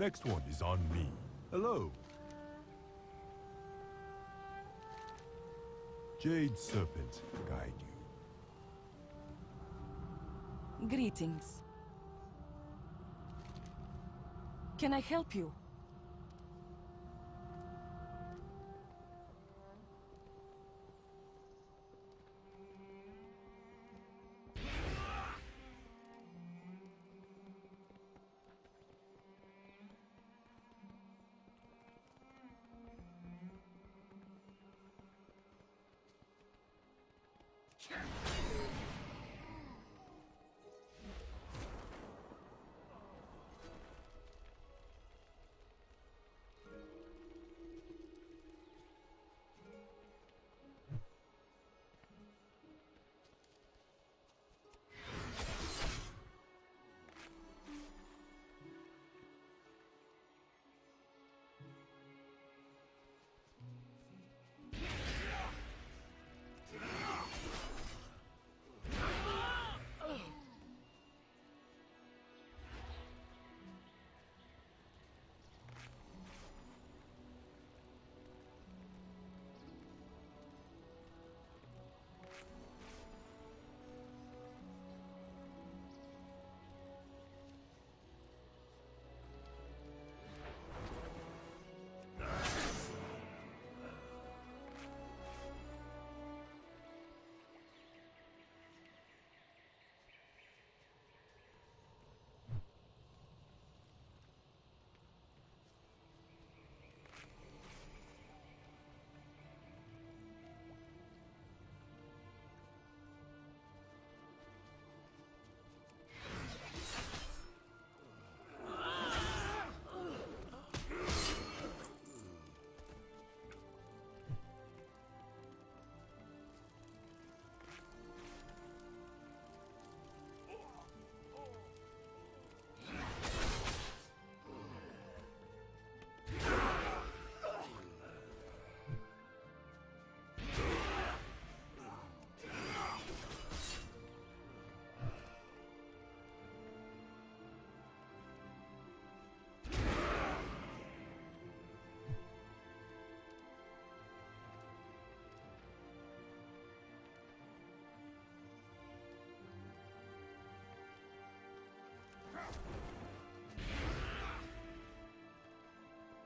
Next one is on me. Hello. Jade Serpent guide you. Greetings. Can I help you? Yes.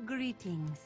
Greetings.